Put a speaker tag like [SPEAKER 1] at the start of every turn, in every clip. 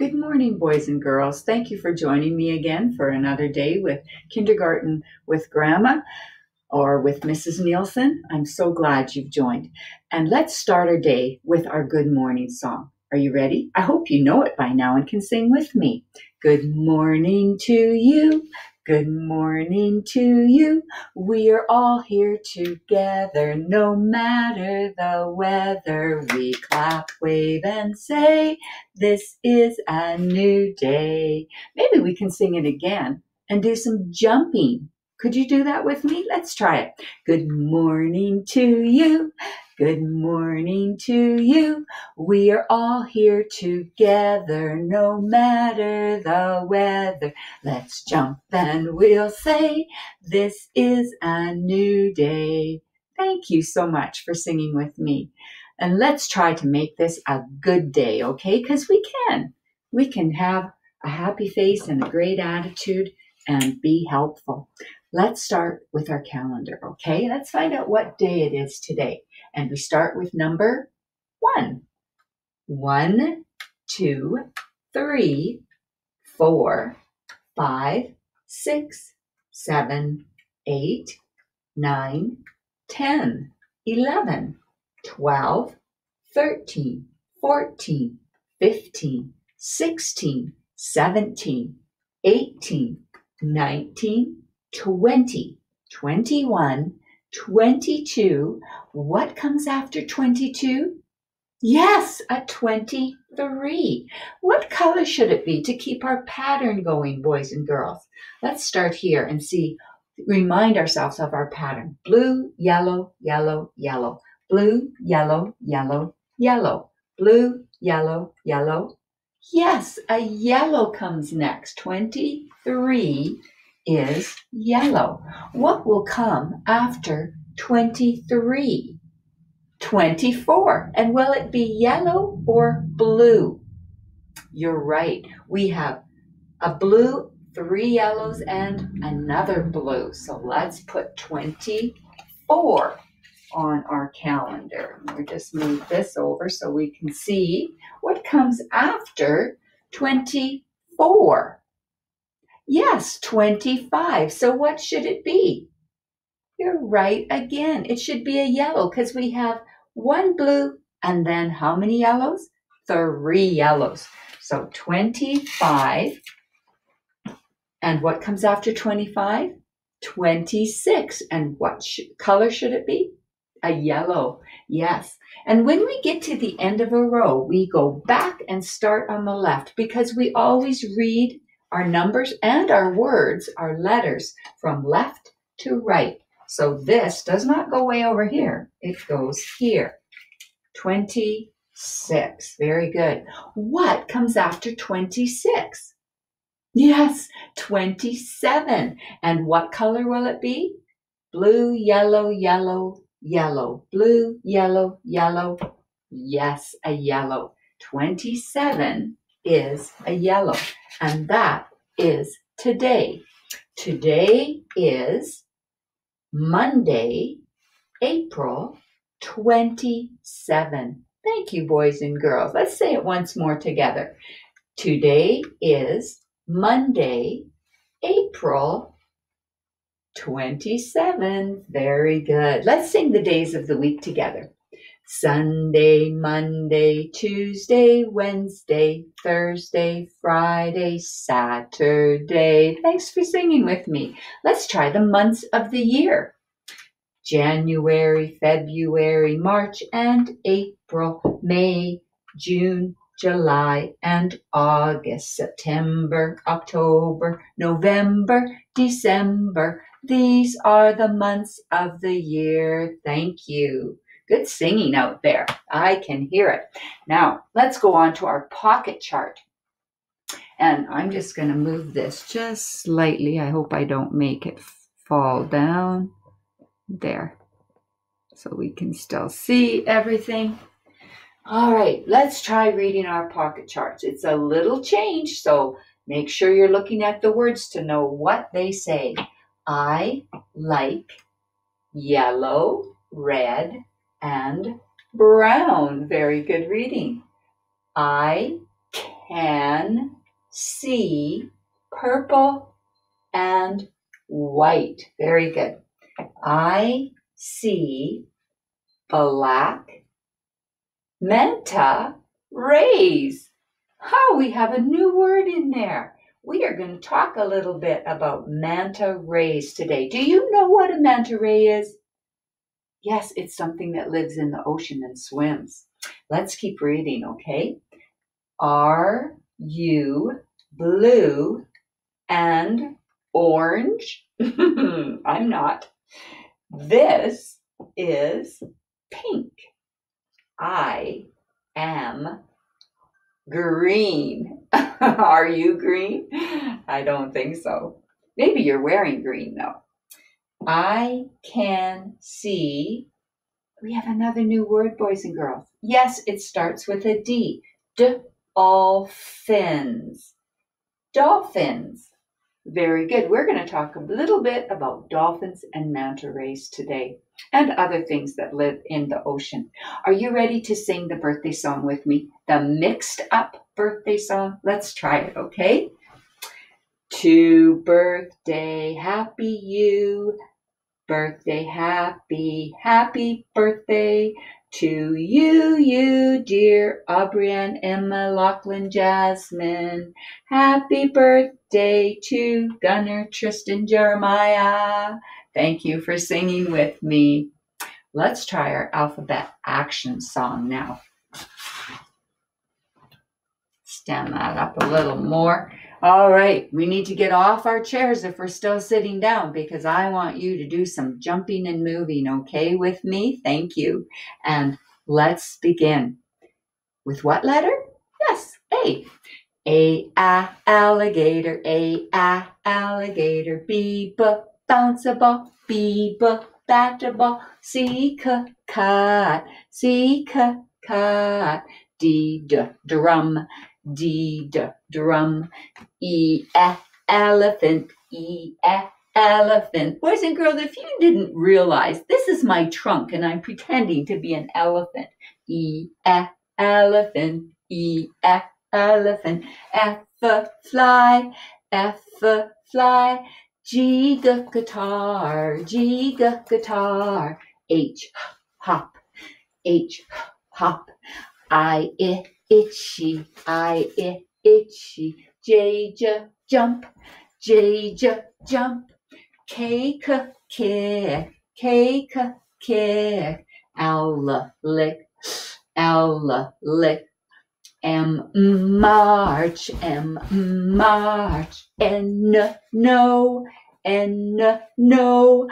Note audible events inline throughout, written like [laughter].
[SPEAKER 1] Good morning, boys and girls. Thank you for joining me again for another day with Kindergarten with Grandma or with Mrs. Nielsen. I'm so glad you've joined. And let's start our day with our good morning song. Are you ready? I hope you know it by now and can sing with me. Good morning to you. Good morning to you. We're all here together, no matter the weather. We clap, wave, and say, This is a new day. Maybe we can sing it again and do some jumping. Could you do that with me? Let's try it. Good morning to you. Good morning to you. We are all here together, no matter the weather. Let's jump and we'll say, This is a new day. Thank you so much for singing with me. And let's try to make this a good day, okay? Because we can. We can have a happy face and a great attitude and be helpful. Let's start with our calendar, okay? Let's find out what day it is today. And we start with number one. One, two, three, four, five, six, seven, eight, nine, ten, eleven, twelve, thirteen, fourteen, fifteen, sixteen, seventeen, eighteen, nineteen, twenty, twenty-one, 22. What comes after 22? Yes, a 23. What color should it be to keep our pattern going, boys and girls? Let's start here and see, remind ourselves of our pattern. Blue, yellow, yellow, yellow. Blue, yellow, yellow, yellow. Blue, yellow, yellow. Yes, a yellow comes next. 23 is yellow. What will come after 23? 24. And will it be yellow or blue? You're right. We have a blue, three yellows, and another blue. So let's put 24 on our calendar. We just move this over so we can see what comes after 24. Yes, 25. So what should it be? You're right again. It should be a yellow because we have one blue and then how many yellows? Three yellows. So 25. And what comes after 25? 26. And what sh- color should it be? A yellow. Yes. And when we get to the end of a row, we go back and start on the left because we always read our numbers and our words are letters from left to right. So this does not go way over here. It goes here. 26. Very good. What comes after 26? Yes, 27. And what color will it be? Blue, yellow, yellow, yellow. Blue, yellow, yellow. Yes, a yellow. 27 is a yellow. And that is today. Today is Monday, April 27. Thank you, boys and girls. Let's say it once more together. Today is Monday, April 27. Very good. Let's sing the days of the week together. Sunday, Monday, Tuesday, Wednesday, Thursday, Friday, Saturday. Thanks for singing with me. Let's try the months of the year. January, February, March, and April, May, June, July, and August, September, October, November, December. These are the months of the year. Thank you. Good singing out there. I can hear it. Now, let's go on to our pocket chart. And I'm just going to move this just slightly. I hope I don't make it fall down. There. So we can still see everything. All right, let's try reading our pocket charts. It's a little change, so make sure you're looking at the words to know what they say. I like yellow, red, and brown. Very good reading. I can see purple and white. Very good. I see black manta rays. How oh, we have a new word in there. We are going to talk a little bit about manta rays today. Do you know what a manta ray is? Yes, it's something that lives in the ocean and swims. Let's keep reading, okay? Are you blue and orange? [laughs] I'm not. This is pink. I am green. [laughs] Are you green? I don't think so. Maybe you're wearing green though. I can see. We have another new word, boys and girls. Yes, it starts with a D. Dolphins. Dolphins. Very good. We're going to talk a little bit about dolphins and manta rays today and other things that live in the ocean. Are you ready to sing the birthday song with me? The mixed up birthday song? Let's try it, okay? To birthday, happy you. Birthday, happy, happy birthday to you, you dear Aubrianne, Emma, Lachlan, Jasmine. Happy birthday to Gunnar, Tristan, Jeremiah. Thank you for singing with me. Let's try our alphabet action song now. Stand that up a little more. All right, we need to get off our chairs if we're still sitting down because I want you to do some jumping and moving, okay, with me? Thank you. And let's begin. With what letter? Yes, A. A, alligator, A, a, alligator, B, b, bounce a ball, B, b, bat a ball, C, c, cat, C, c, cat, D, d, drum, D, d, drum, E, elephant, E, elephant. Boys and girls, if you didn't realize, this is my trunk and I'm pretending to be an elephant. E, elephant, E, elephant, F, fly, F, fly, G, guitar, G, guitar, H, hop, H, hop, I, I, itchy, I, itchy, J, j, jump, J, j, jump, K, k, kick, k, kick, L, lick, L, lick, M, march, M, march, N, no, N, no,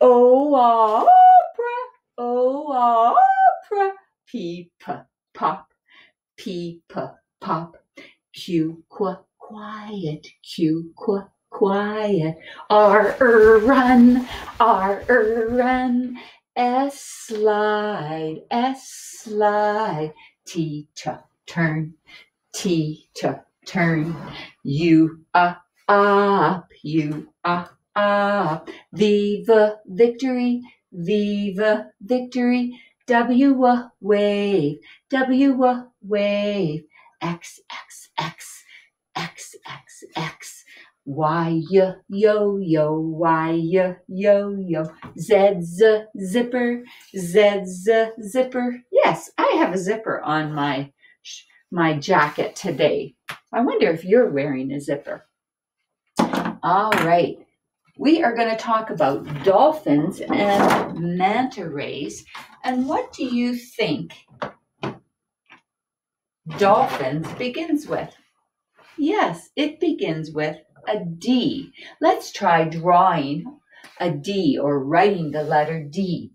[SPEAKER 1] O, opera, O, opera, P, p, pop, P, p, pop, Q, qu, quiet, Q, qu, quiet, R, er, run, R, er, run, S, slide, S, slide, T, t, turn, T, t, turn, U, up, up, U, up, up, Viva, victory, Viva, victory, W, wave, W, wave, X, X, X, X, X, X, Y, yo, yo, Y, yo, yo, Z, z, zipper, Z, z, zipper. Yes, I have a zipper on my, my jacket today. I wonder if you're wearing a zipper. All right. We are going to talk about dolphins and manta rays. And what do you think dolphins begins with? Yes, it begins with a D. Let's try drawing a D or writing the letter D.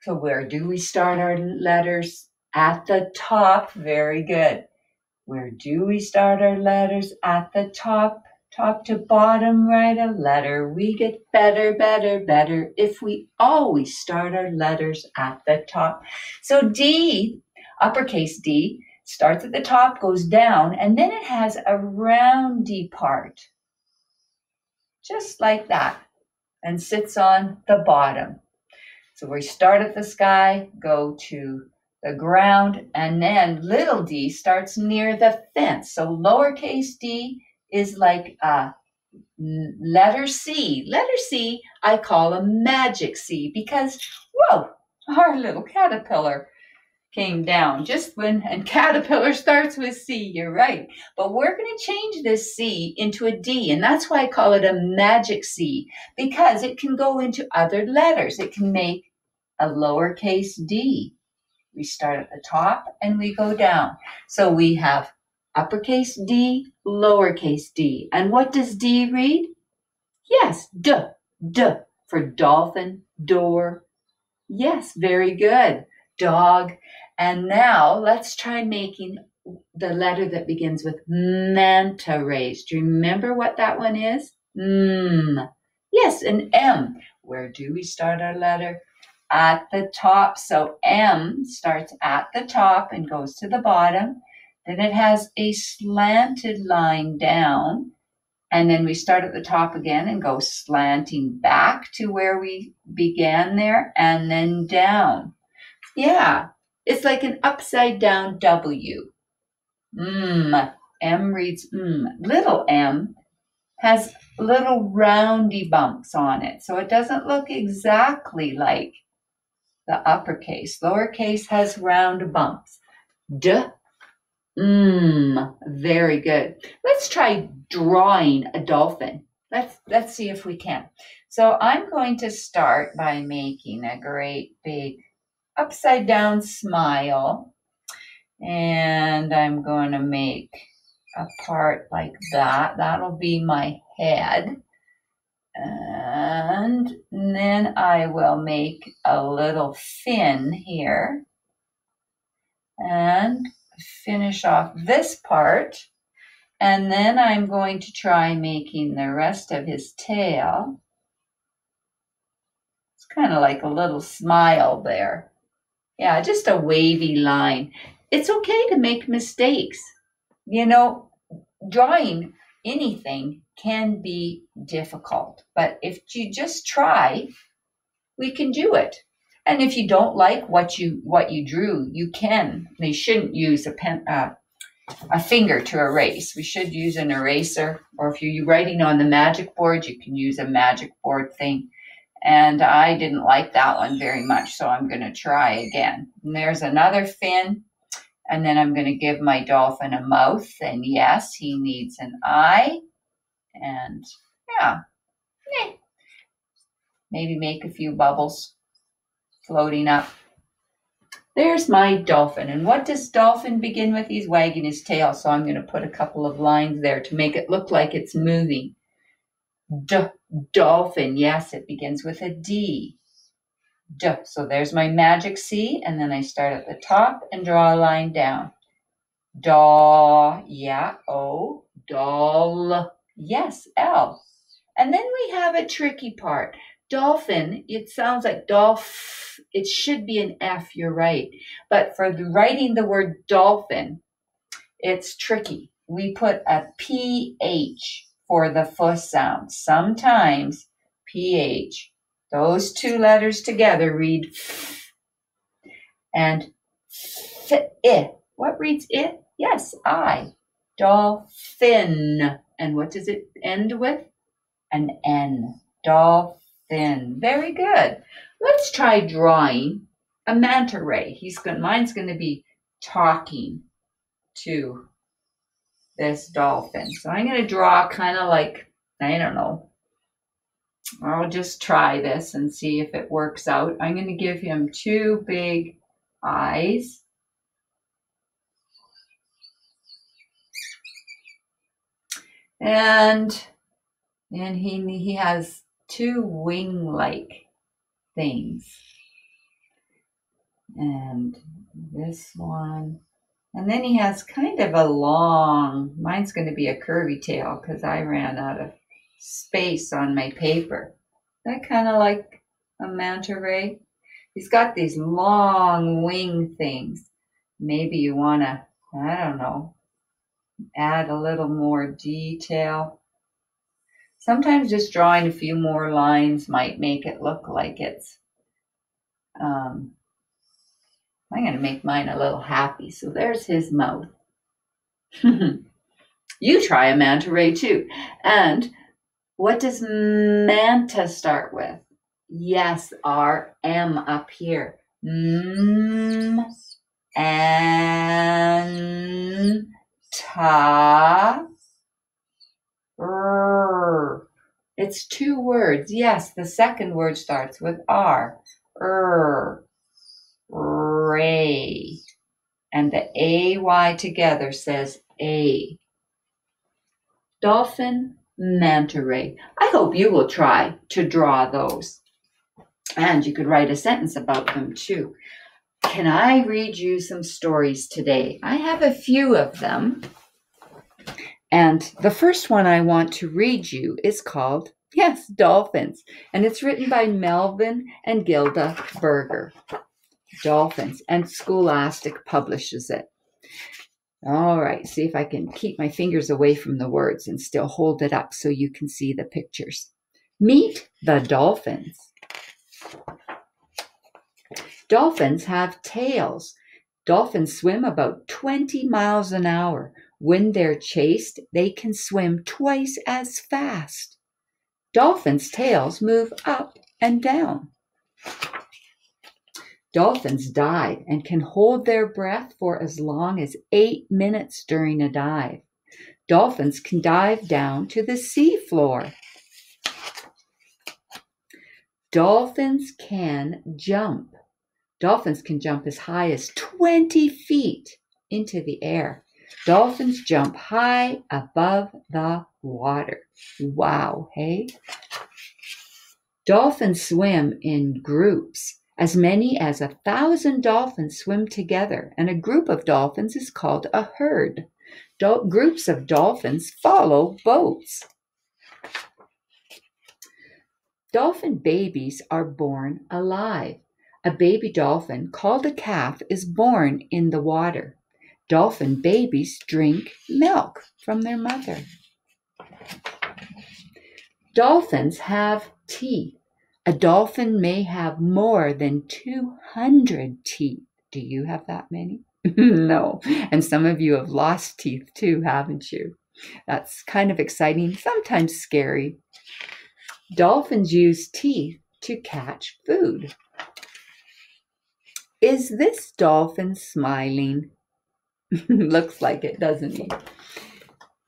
[SPEAKER 1] So, where do we start our letters? At the top. Very good. Where do we start our letters? At the top. Top to bottom, write a letter. We get better, better, better if we always start our letters at the top. So, D, uppercase D, starts at the top, goes down, and then it has a roundy part, just like that, and sits on the bottom. So we start at the sky, go to the ground, and then little d starts near the fence. So lowercase d is like a letter C. Letter C I call a magic C because, whoa, our little caterpillar came down just when, and caterpillar starts with C, you're right. But we're going to change this C into a D, and that's why I call it a magic C because it can go into other letters. It can make a lowercase d. We start at the top and we go down. So we have uppercase d, lowercase d. And what does d read? Yes, d, d for dolphin, door. Yes, very good. Dog. And now let's try making the letter that begins with manta rays. Do you remember what that one is? Mm. Yes, an M. Where do we start our letter? At the top. So M starts at the top and goes to the bottom. Then it has a slanted line down. And then we start at the top again and go slanting back to where we began there and then down. Yeah, it's like an upside down W. Mmm. M reads mm. Little m has little roundy bumps on it. So it doesn't look exactly like the uppercase. Lowercase has round bumps. D Mmm, very good. Let's try drawing a dolphin. Let's let's see if we can. So I'm going to start by making a great big upside down smile. And I'm going to make a part like that. That'll be my head. And then I will make a little fin here. And finish off this part. And then I'm going to try making the rest of his tail. It's kind of like a little smile there. Yeah, just a wavy line. It's okay to make mistakes. You know, drawing anything can be difficult, but if you just try, we can do it. And if you don't like what you what you drew, you can. They shouldn't use a pen uh, a finger to erase. We should use an eraser, or if you're writing on the magic board, you can use a magic board thing. And I didn't like that one very much, so I'm going to try again. And there's another fin. And then I'm going to give my dolphin a mouth. And yes, he needs an eye. And yeah, maybe make a few bubbles floating up. There's my dolphin. And what does dolphin begin with? He's wagging his tail. So I'm going to put a couple of lines there to make it look like it's moving. D- dolphin. Yes, it begins with a D. D. So there's my magic C. And then I start at the top and draw a line down. Daw. Yeah. O. Doll. Yes. L. And then we have a tricky part. Dolphin, it sounds like It should be an F, you're right. But for writing the word dolphin, it's tricky. We put a PH for the f sound. Sometimes PH, those two letters together read f. And f, I. What reads it? Yes, I. Dolphin. And what does it end with? An N. Dolphin. Very good. Let's try drawing a manta ray. He's going, mine's going to be talking to this dolphin. So I'm going to draw kind of like, I don't know. I'll just try this and see if it works out. I'm going to give him two big eyes. And and he he has two wing like things. And this one. And then he has kind of a long, mine's going to be a curvy tail because I ran out of space on my paper. That kind of like a manta ray. He's got these long wing things. Maybe you want to, I don't know, add a little more detail. Sometimes just drawing a few more lines might make it look like it's um, I'm going to make mine a little happy. So there's his mouth. [laughs] you try a manta ray too. And what does manta start with? Yes, R M up here. Mm, and ta. It's two words. Yes, the second word starts with R. R. Ray. And the AY together says A. Dolphin, manta ray. I hope you will try to draw those. And you could write a sentence about them too. Can I read you some stories today? I have a few of them. And the first one I want to read you is called, yes, Dolphins. And it's written by Melvin and Gilda Berger. Dolphins. And Scholastic publishes it. All right, see if I can keep my fingers away from the words and still hold it up so you can see the pictures. Meet the dolphins. Dolphins have tails. Dolphins swim about 20 miles an hour. When they're chased, they can swim twice as fast. Dolphins' tails move up and down. Dolphins dive and can hold their breath for as long as eight minutes during a dive. Dolphins can dive down to the seafloor. Dolphins can jump. Dolphins can jump as high as 20 feet into the air. Dolphins jump high above the water. Wow, hey? Dolphins swim in groups. As many as a thousand dolphins swim together, and a group of dolphins is called a herd. Dol- groups of dolphins follow boats. Dolphin babies are born alive. A baby dolphin called a calf is born in the water. Dolphin babies drink milk from their mother. Dolphins have teeth. A dolphin may have more than 200 teeth. Do you have that many? [laughs] no. And some of you have lost teeth too, haven't you? That's kind of exciting, sometimes scary. Dolphins use teeth to catch food. Is this dolphin smiling? [laughs] Looks like it, doesn't he?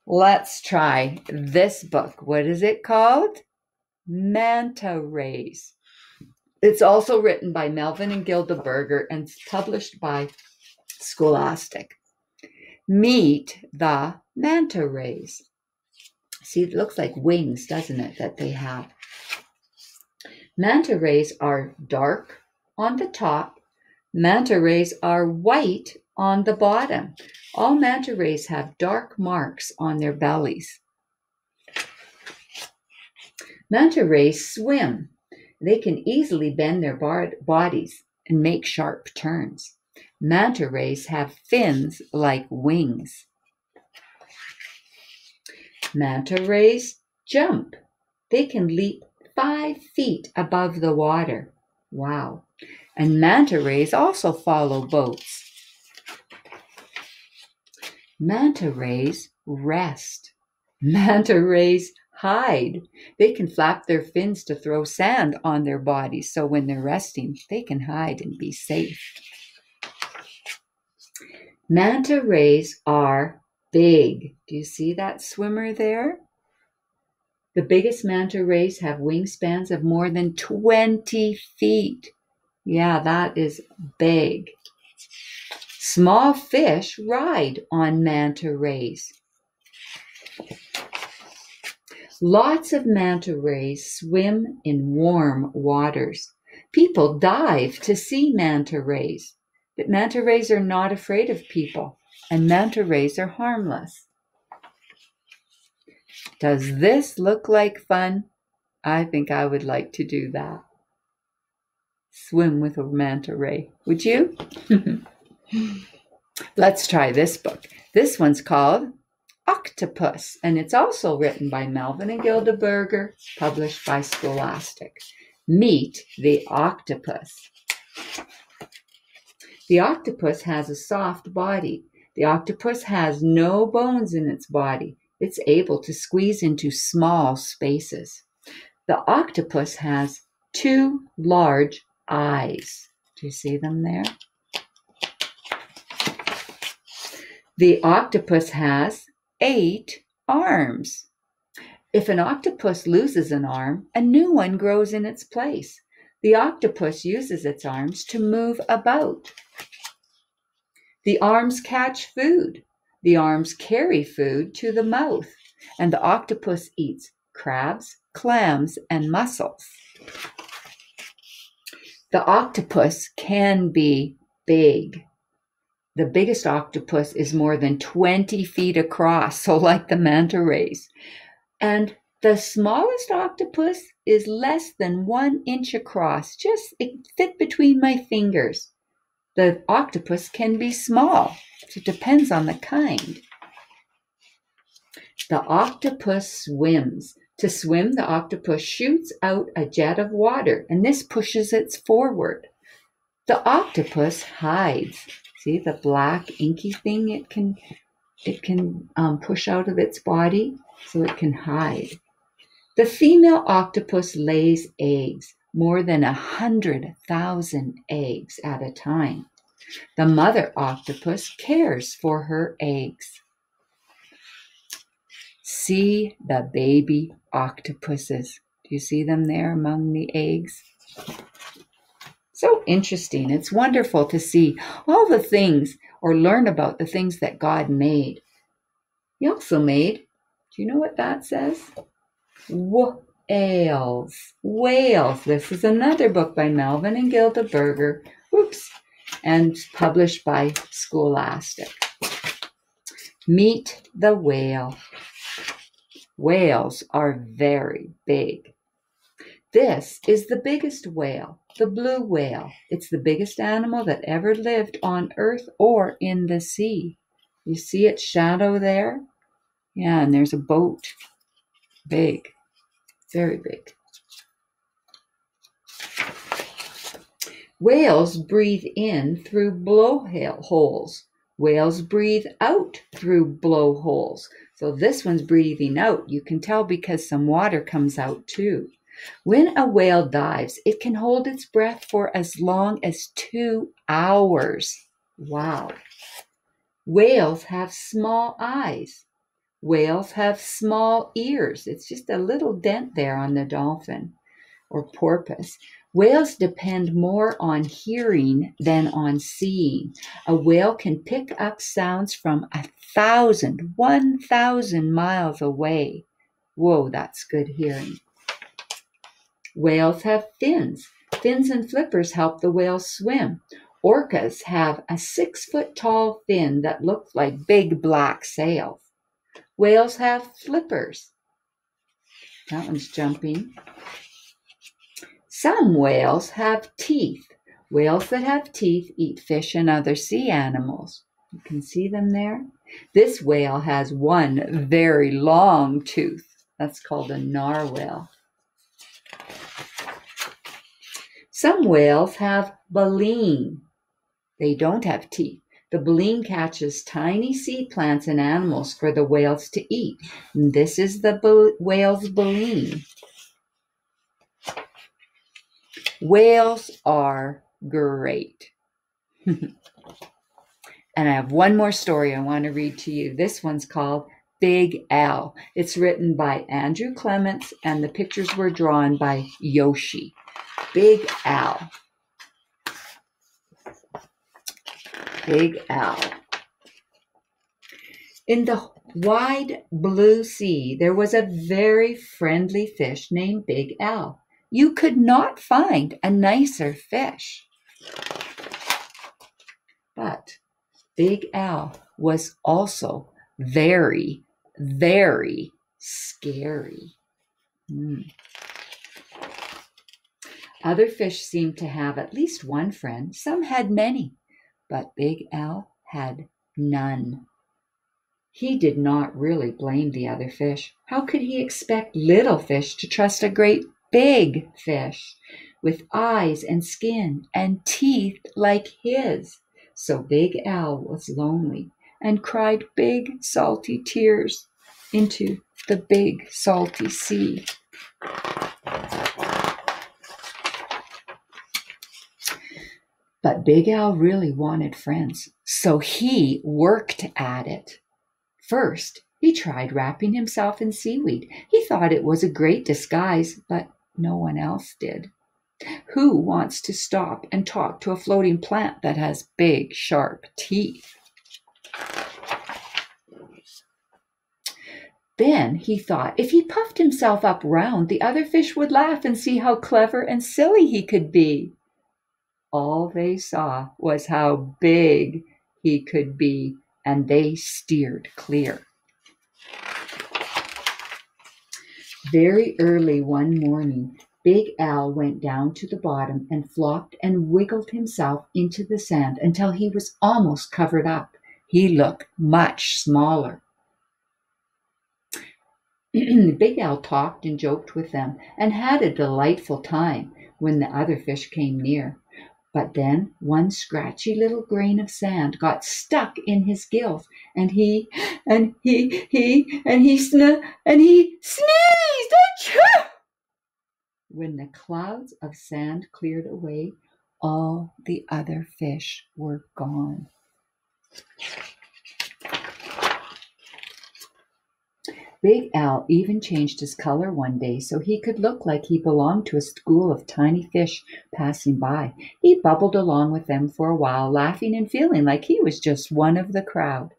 [SPEAKER 1] Let's try this book. What is it called? Manta Rays. It's also written by Melvin and Gilda Berger and published by Scholastic. Meet the manta rays. See, it looks like wings, doesn't it, that they have? Manta rays are dark on the top Manta rays are white on the bottom. All manta rays have dark marks on their bellies. Manta rays swim. They can easily bend their bodies and make sharp turns. Manta rays have fins like wings. Manta rays jump. They can leap five feet above the water. Wow and manta rays also follow boats. Manta rays rest. Manta rays hide. They can flap their fins to throw sand on their bodies so when they're resting, they can hide and be safe. Manta rays are big. Do you see that swimmer there? The biggest manta rays have wingspans of more than 20 feet. Yeah, that is big. Small fish ride on manta rays. Lots of manta rays swim in warm waters. People dive to see manta rays, but manta rays are not afraid of people, and manta rays are harmless. Does this look like fun? I think I would like to do that swim with a manta ray. Would you? [laughs] [sighs] Let's try this book. This one's called Octopus, and it's also written by Melvin and Gilda Berger, published by Scholastic. Meet the octopus. The octopus has a soft body. The octopus has no bones in its body. It's able to squeeze into small spaces. The octopus has two large eyes. Do you see them there? The octopus has eight arms. If an octopus loses an arm, a new one grows in its place. The octopus uses its arms to move about. The arms catch food. The arms carry food to the mouth. And the octopus eats crabs, clams, and mussels. The octopus can be big. The biggest octopus is more than 20 feet across, [laughs] so like the manta rays. And the smallest octopus is less than one inch across, just it fit between my fingers. The octopus can be small, so it depends on the kind. The octopus swims. To swim, the octopus shoots out a jet of water, and this pushes it forward. The octopus hides. See the black inky thing it can it can um, push out of its body so it can hide. The female octopus lays eggs, more than a hundred thousand eggs at a time. The mother octopus cares for her eggs. See the baby octopuses. Do you see them there among the eggs? So interesting. It's wonderful to see all the things or learn about the things that God made. He also made, do you know what that says? Whales. Whales. This is another book by Melvin and Gilda Berger. Oops. And published by Scholastic. Meet the whale. Whales are very big. This is the biggest whale the blue whale. It's the biggest animal that ever lived on earth or in the sea. You see its shadow there? Yeah, and there's a boat. Big, very big. Whales breathe in through blowholes. Whales breathe out through blowholes. So this one's breathing out. You can tell because some water comes out too. When a whale dives, it can hold its breath for as long as two hours. Wow. Whales have small eyes. Whales have small ears. It's just a little dent there on the dolphin or porpoise. Whales depend more on hearing than on seeing. A whale can pick up sounds from a thousand, one thousand miles away. Whoa, that's good hearing. Whales have fins. Fins and flippers help the whales swim. Orcas have a six foot tall fin that looks like big black sails. Whales have flippers. That one's jumping. Some whales have teeth. Whales that have teeth eat fish and other sea animals. You can see them there. This whale has one very long tooth. That's called a narwhal. Some whales have baleen. They don't have teeth. The baleen catches tiny sea plants and animals for the whales to eat. And this is the whale's baleen. Whales are great. [laughs] and I have one more story I want to read to you. This one's called Big Al. It's written by Andrew Clements, and the pictures were drawn by Yoshi. Big Al. Big Al. In the wide blue sea, there was a very friendly fish named Big Al. You could not find a nicer fish. But Big Al was also very, very scary. Mm. Other fish seemed to have at least one friend. Some had many, but Big Al had none. He did not really blame the other fish. How could he expect little fish to trust a great big fish with eyes and skin and teeth like his? So Big Al was lonely and cried big salty tears into the big salty sea. But Big Al really wanted friends, so he worked at it. First, he tried wrapping himself in seaweed. He thought it was a great disguise, but no one else did. Who wants to stop and talk to a floating plant that has big, sharp teeth? Then he thought if he puffed himself up round, the other fish would laugh and see how clever and silly he could be. All they saw was how big he could be, and they steered clear. Very early one morning, Big Al went down to the bottom and flopped and wiggled himself into the sand until he was almost covered up. He looked much smaller. [clears throat] Big Al talked and joked with them and had a delightful time when the other fish came near. But then one scratchy little grain of sand got stuck in his gills, and he and he he and he sn and he sneezed. Achoo! When the clouds of sand cleared away, all the other fish were gone. Big Al even changed his color one day so he could look like he belonged to a school of tiny fish passing by. He bubbled along with them for a while, laughing and feeling like he was just one of the crowd.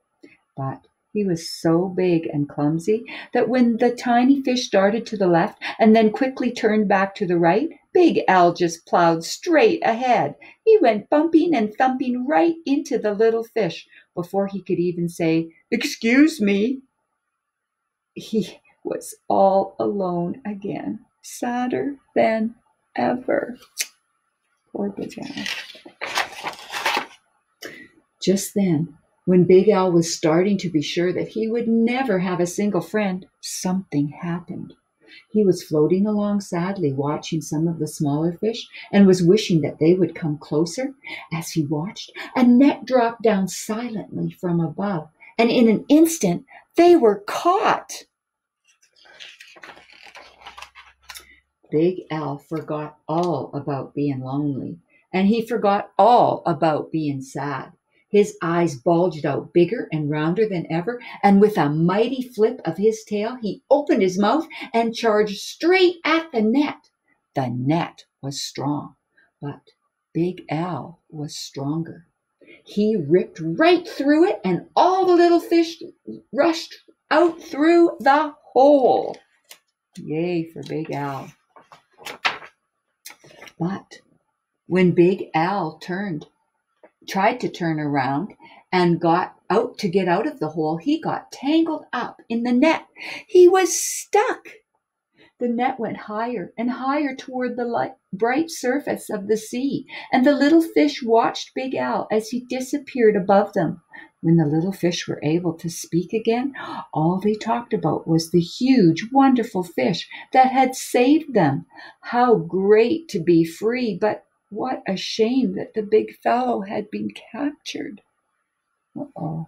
[SPEAKER 1] But he was so big and clumsy that when the tiny fish darted to the left and then quickly turned back to the right, Big Al just plowed straight ahead. He went bumping and thumping right into the little fish before he could even say, Excuse me he was all alone again, sadder than ever. Poor Big Al. Just then, when Big Al was starting to be sure that he would never have a single friend, something happened. He was floating along sadly, watching some of the smaller fish, and was wishing that they would come closer. As he watched, a net dropped down silently from above, and in an instant they were caught. Big Al forgot all about being lonely, and he forgot all about being sad. His eyes bulged out bigger and rounder than ever, and with a mighty flip of his tail, he opened his mouth and charged straight at the net. The net was strong, but Big Al was stronger. He ripped right through it, and all the little fish rushed out through the hole. Yay for Big Al. But when Big Al turned, tried to turn around and got out to get out of the hole, he got tangled up in the net. He was stuck. The net went higher and higher toward the light, bright surface of the sea, and the little fish watched Big Al as he disappeared above them. When the little fish were able to speak again, all they talked about was the huge, wonderful fish that had saved them. How great to be free, but what a shame that the big fellow had been captured. Uh oh.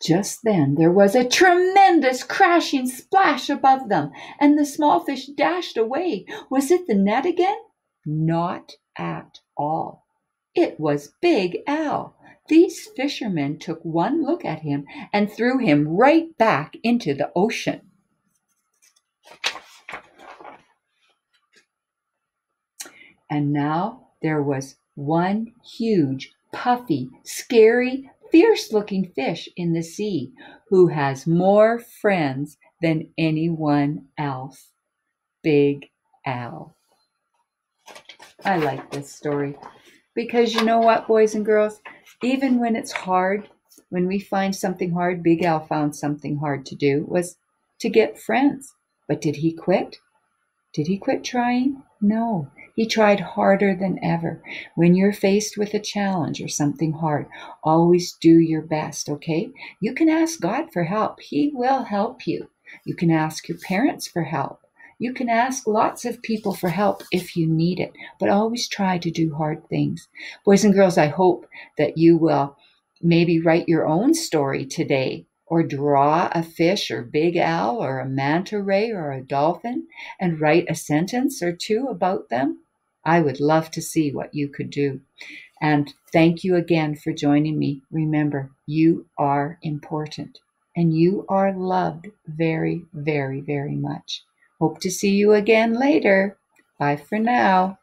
[SPEAKER 1] Just then there was a tremendous crashing splash above them, and the small fish dashed away. Was it the net again? Not at all. It was Big Al. These fishermen took one look at him and threw him right back into the ocean. And now there was one huge, puffy, scary fierce looking fish in the sea who has more friends than anyone else. Big Al. I like this story because you know what, boys and girls? Even when it's hard, when we find something hard, Big Al found something hard to do was to get friends. But did he quit? Did he quit trying? No. He tried harder than ever. When you're faced with a challenge or something hard, always do your best, okay? You can ask God for help, He will help you. You can ask your parents for help. You can ask lots of people for help if you need it, but always try to do hard things. Boys and girls, I hope that you will maybe write your own story today or draw a fish or Big Al or a manta ray or a dolphin and write a sentence or two about them. I would love to see what you could do. And thank you again for joining me. Remember, you are important and you are loved very, very, very much. Hope to see you again later. Bye for now.